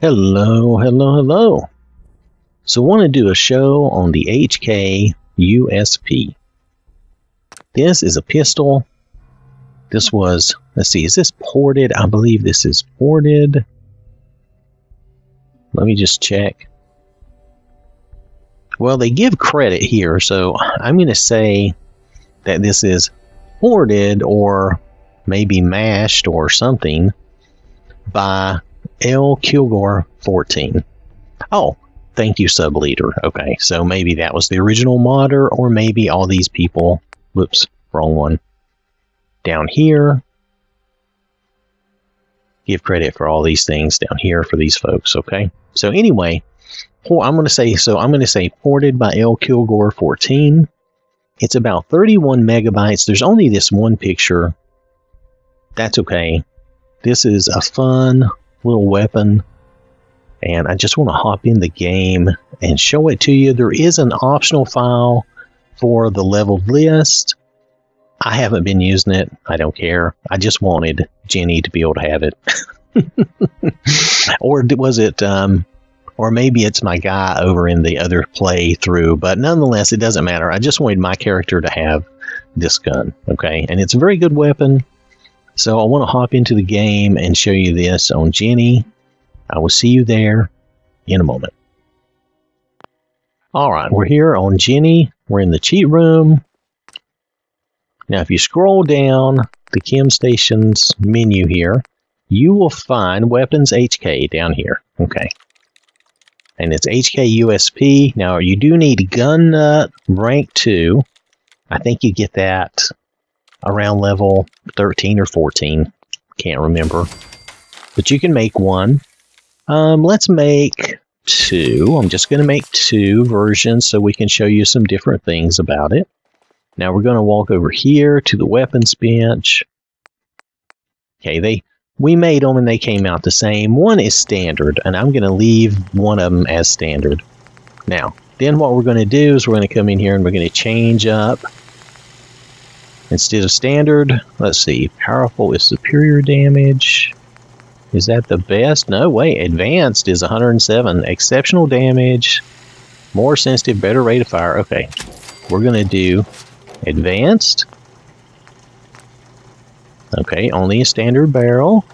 Hello, hello, hello. So, I want to do a show on the HK USP. This is a pistol. This was, let's see, is this ported? I believe this is ported. Let me just check. Well, they give credit here, so I'm going to say that this is ported or maybe mashed or something by L. Kilgore 14. Oh, thank you, sub leader. Okay, so maybe that was the original modder, or maybe all these people. Whoops, wrong one. Down here. Give credit for all these things down here for these folks, okay? So, anyway, I'm going to say so. I'm going to say ported by L. Kilgore 14. It's about 31 megabytes. There's only this one picture. That's okay. This is a fun little weapon. And I just want to hop in the game and show it to you. There is an optional file for the leveled list. I haven't been using it. I don't care. I just wanted Jenny to be able to have it. or was it, um, or maybe it's my guy over in the other playthrough, but nonetheless, it doesn't matter. I just wanted my character to have this gun, okay? And it's a very good weapon. So I want to hop into the game and show you this on Jenny. I will see you there in a moment. All right, we're here on Jenny. We're in the cheat room. Now, if you scroll down the Chem Stations menu here, you will find Weapons HK down here. Okay. And it's HK USP. Now, you do need Gun Nut Rank 2. I think you get that around level 13 or 14. Can't remember. But you can make one. Um, let's make two. I'm just going to make two versions so we can show you some different things about it. Now we're going to walk over here to the weapons bench. Okay, they we made them and they came out the same. One is standard, and I'm going to leave one of them as standard. Now, then what we're going to do is we're going to come in here and we're going to change up Instead of standard, let's see, powerful is superior damage. Is that the best? No, way. advanced is 107. Exceptional damage, more sensitive, better rate of fire. Okay, we're going to do advanced. Okay, only a standard barrel.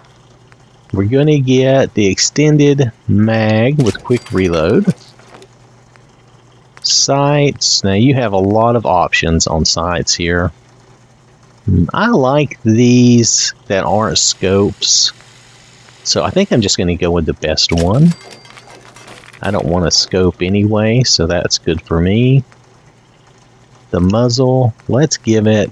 We're going to get the extended mag with quick reload. Sights. Now you have a lot of options on sights here. I like these that aren't scopes. So I think I'm just going to go with the best one. I don't want a scope anyway, so that's good for me. The muzzle, let's give it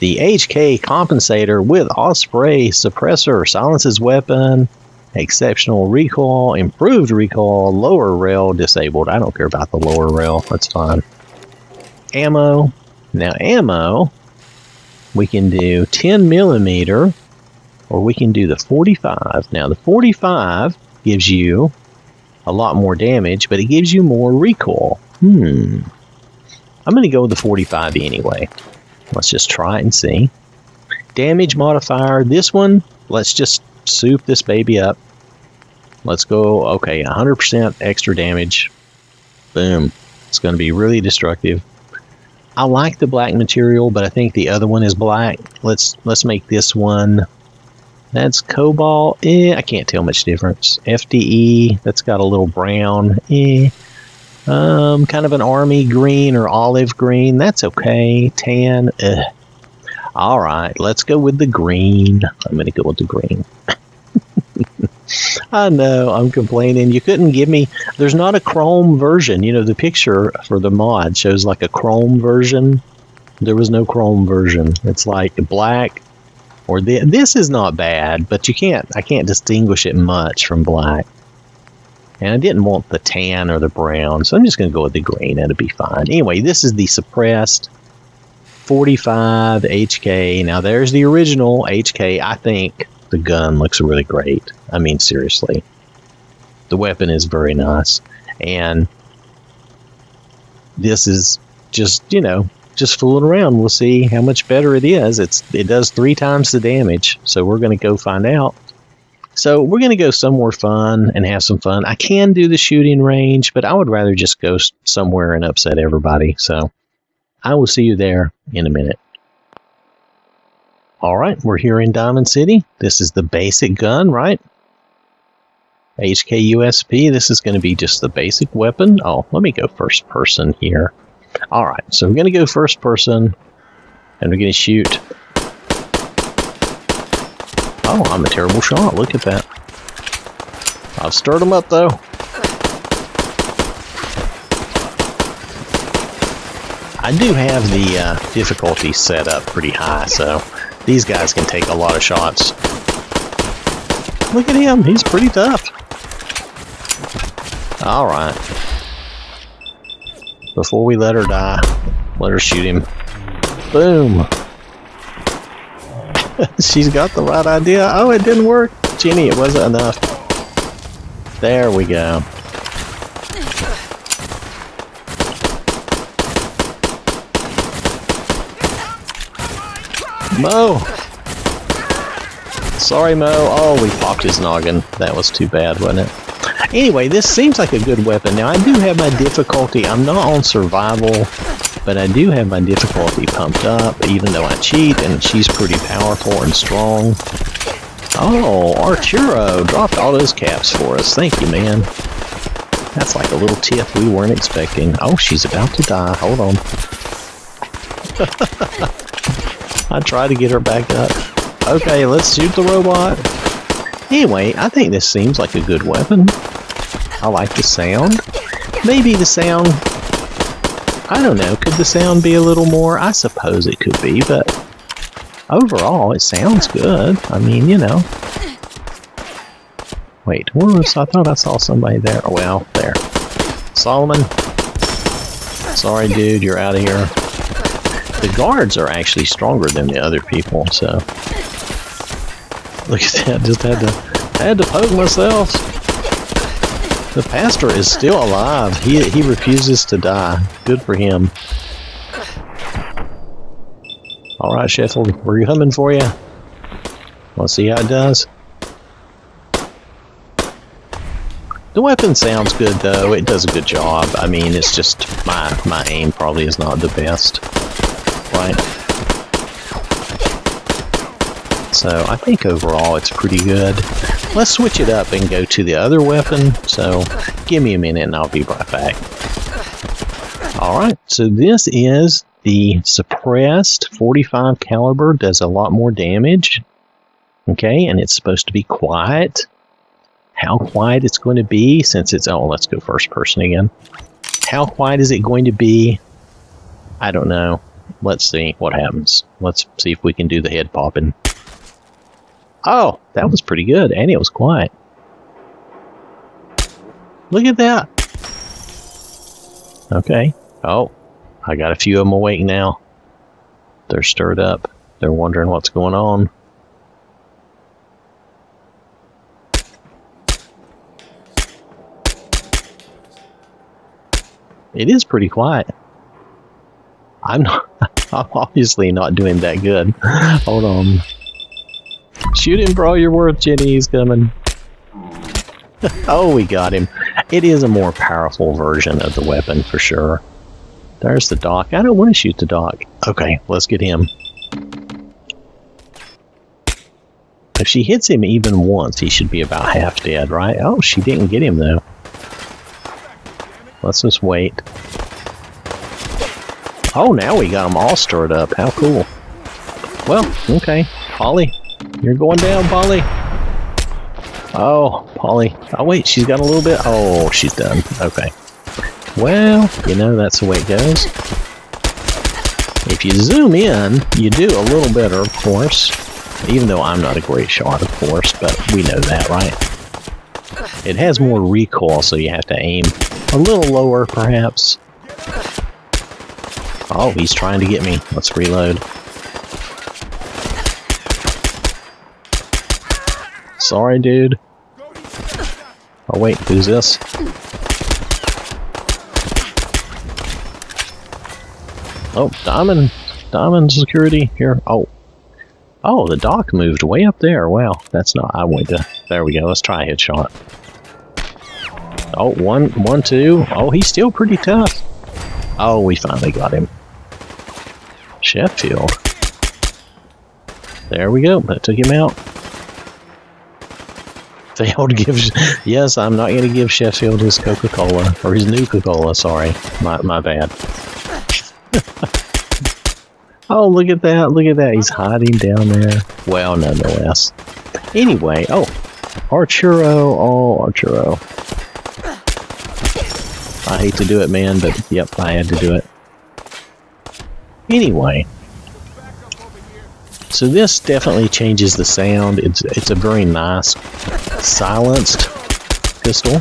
the HK compensator with Osprey suppressor, silences weapon, exceptional recoil, improved recoil, lower rail disabled. I don't care about the lower rail, that's fine. Ammo, now ammo, we can do 10 millimeter, or we can do the 45. Now the 45 gives you a lot more damage, but it gives you more recoil. Hmm. I'm going to go with the 45 anyway. Let's just try it and see. Damage modifier, this one, let's just soup this baby up. Let's go, okay, 100% extra damage. Boom. It's going to be really destructive. I like the black material, but I think the other one is black. Let's let's make this one. That's cobalt. Eh, I can't tell much difference. FDE. That's got a little brown. Eh. Um, kind of an army green or olive green. That's okay. Tan. Eh. All right, let's go with the green. I'm gonna go with the green. I know, I'm complaining. You couldn't give me. There's not a Chrome version. You know, the picture for the mod shows like a Chrome version. There was no Chrome version. It's like black, or the, this is not bad, but you can't. I can't distinguish it much from black. And I didn't want the tan or the brown, so I'm just going to go with the green. It'll be fine. Anyway, this is the suppressed 45 HK. Now, there's the original HK. I think the gun looks really great. I mean, seriously. The weapon is very nice. And this is just, you know, just fooling around. We'll see how much better it is. It's it does three times the damage. So we're going to go find out. So we're going to go somewhere fun and have some fun. I can do the shooting range, but I would rather just go somewhere and upset everybody. So I will see you there in a minute. All right, we're here in Diamond City. This is the basic gun, right? HKUSP, this is going to be just the basic weapon. Oh, let me go first person here. All right, so we're going to go first person, and we're going to shoot. Oh, I'm a terrible shot. Look at that. I've stirred them up, though. I do have the uh, difficulty set up pretty high, so these guys can take a lot of shots. Look at him. He's pretty tough. Alright. Before we let her die, let her shoot him. Boom! She's got the right idea. Oh, it didn't work. Jenny, it wasn't enough. There we go. Moe! Sorry, Moe. Oh, we popped his noggin. That was too bad, wasn't it? Anyway, this seems like a good weapon. Now, I do have my difficulty. I'm not on survival, but I do have my difficulty pumped up, even though I cheat, and she's pretty powerful and strong. Oh, Arturo dropped all those caps for us. Thank you, man. That's like a little tip we weren't expecting. Oh, she's about to die. Hold on. I try to get her back up. Okay, let's shoot the robot. Anyway, I think this seems like a good weapon. I like the sound. Maybe the sound... I don't know, could the sound be a little more? I suppose it could be, but overall it sounds good. I mean, you know. Wait, where was I thought I saw somebody there. Oh, well, there. Solomon. Sorry, dude, you're out of here. The guards are actually stronger than the other people, so... Look at that, just had to... I had to poke myself. The pastor is still alive. He, he refuses to die. Good for him. Alright, Sheffield, we're coming for you. Let's see how it does. The weapon sounds good, though. It does a good job. I mean, it's just my, my aim probably is not the best. Right? So I think overall it's pretty good. Let's switch it up and go to the other weapon. So give me a minute and I'll be right back. Alright, so this is the suppressed 45 caliber. Does a lot more damage. Okay, and it's supposed to be quiet. How quiet it's going to be since it's... Oh, let's go first person again. How quiet is it going to be? I don't know. Let's see what happens. Let's see if we can do the head popping. Oh, that was pretty good, and it was quiet. Look at that. Okay. Oh, I got a few of them awake now. They're stirred up. They're wondering what's going on. It is pretty quiet. I'm not. I'm obviously not doing that good. Hold on. Shoot him for all you're worth, Jenny. He's coming. oh, we got him. It is a more powerful version of the weapon for sure. There's the doc. I don't want to shoot the doc. Okay, let's get him. If she hits him even once, he should be about half dead, right? Oh, she didn't get him, though. Let's just wait. Oh, now we got them all stirred up. How cool. Well, okay. Polly, you're going down, Polly. Oh, Polly. Oh, wait, she's got a little bit. Oh, she's done. Okay. Well, you know, that's the way it goes. If you zoom in, you do a little better, of course. Even though I'm not a great shot, of course, but we know that, right? It has more recoil, so you have to aim a little lower, perhaps. Oh, he's trying to get me. Let's reload. Sorry, dude. Oh wait, who's this? Oh, Diamond, Diamond security here. Oh, oh, the doc moved way up there. Wow, that's not. I went to There we go. Let's try a headshot. Oh, one, one, two. Oh, he's still pretty tough. Oh, we finally got him. Sheffield. There we go. That took him out. Failed gives. Yes, I'm not going to give Sheffield his Coca Cola. Or his new Coca Cola, sorry. My, my bad. oh, look at that. Look at that. He's hiding down there. Well, nonetheless. Anyway, oh. Arturo. Oh, Arturo. I hate to do it, man, but yep, I had to do it. Anyway, so this definitely changes the sound. It's it's a very nice silenced pistol.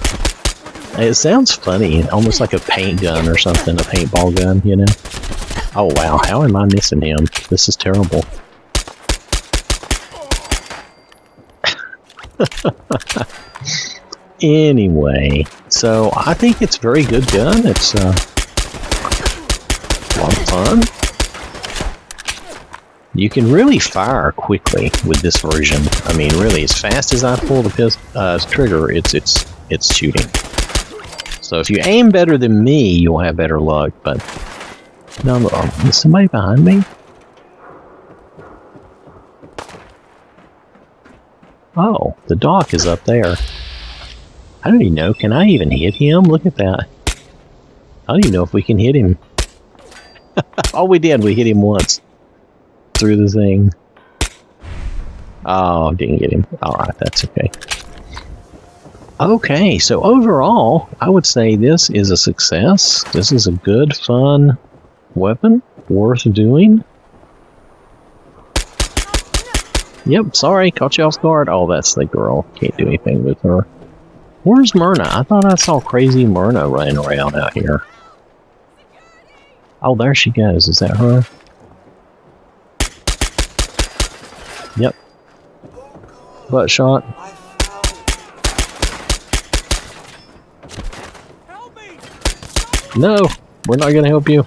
It sounds funny, almost like a paint gun or something, a paintball gun, you know. Oh wow, how am I missing him? This is terrible. anyway, so I think it's a very good gun. It's uh, a lot of fun. You can really fire quickly with this version. I mean, really, as fast as I pull the uh, trigger, it's it's it's shooting. So if you aim better than me, you'll have better luck. But no, is somebody behind me? Oh, the doc is up there. I don't even know. Can I even hit him? Look at that. I don't even know if we can hit him. oh, we did. We hit him once. Through the thing. Oh, didn't get him. Alright, that's okay. Okay, so overall, I would say this is a success. This is a good, fun weapon. Worth doing. Yep, sorry, caught you off guard. Oh, that's the girl. Can't do anything with her. Where's Myrna? I thought I saw crazy Myrna running around out here. Oh, there she goes. Is that her? Yep. Butt shot. No, we're not to help you.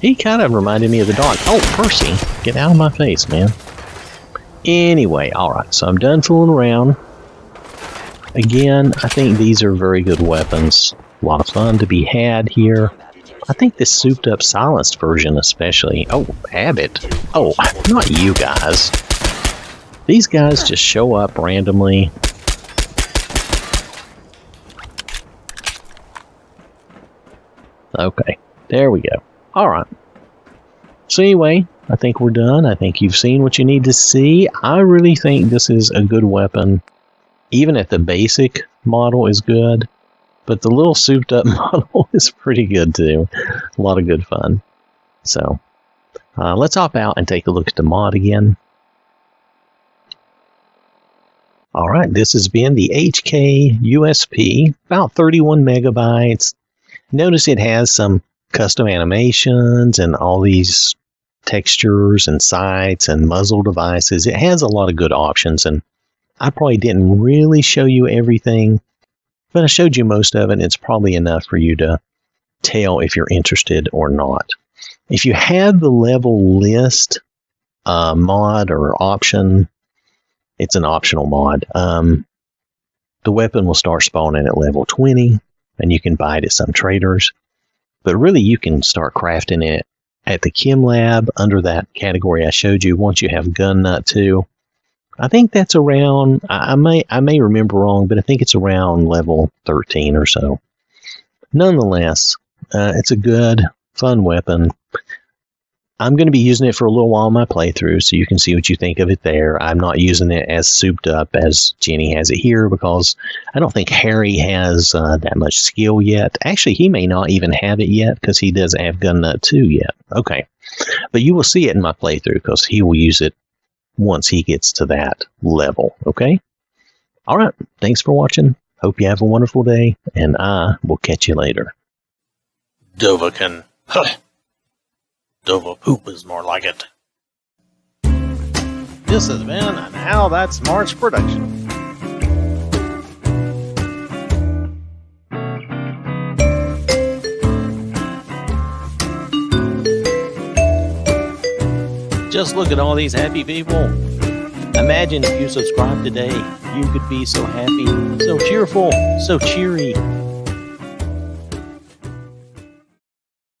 He kind of reminded me of the dog. Oh, Percy, get out of my face, man. Anyway, alright, so I'm done fooling around. Again, I think these are very good weapons. A lot of fun to be had here. I think this souped up silenced version especially. Oh, Abbott. Oh, not you guys. These guys just show up randomly. Okay, there we go. Alright. So anyway, I think we're done. I think you've seen what you need to see. I really think this is a good weapon. Even if the basic model is good, but the little souped up model is pretty good too. A lot of good fun. So uh, let's hop out and take a look at the mod again. All right, this has been the HK USP, about 31 megabytes. Notice it has some custom animations and all these textures and sights and muzzle devices. It has a lot of good options, and I probably didn't really show you everything, but I showed you most of it, and it's probably enough for you to tell if you're interested or not. If you have the level list uh, mod or option, it's an optional mod. Um, the weapon will start spawning at level 20, and you can buy it at some traders. But really, you can start crafting it at the Chem Lab under that category I showed you once you have Gun Nut 2. I think that's around I, may I may remember wrong, but I think it's around level 13 or so. Nonetheless, uh, it's a good, fun weapon. I'm going to be using it for a little while in my playthrough, so you can see what you think of it there. I'm not using it as souped up as Jenny has it here because I don't think Harry has uh, that much skill yet. Actually, he may not even have it yet because he doesn't have Gun Nut 2 yet. Okay. But you will see it in my playthrough because he will use it once he gets to that level. Okay? All right. Thanks for watching. Hope you have a wonderful day, and I will catch you later. Dovahkiin. Huh. Dova poop is more like it. This has been an Oww That Smarts production. Just look at all these happy people. Imagine if you subscribed today, you could be so happy, so cheerful, so cheery,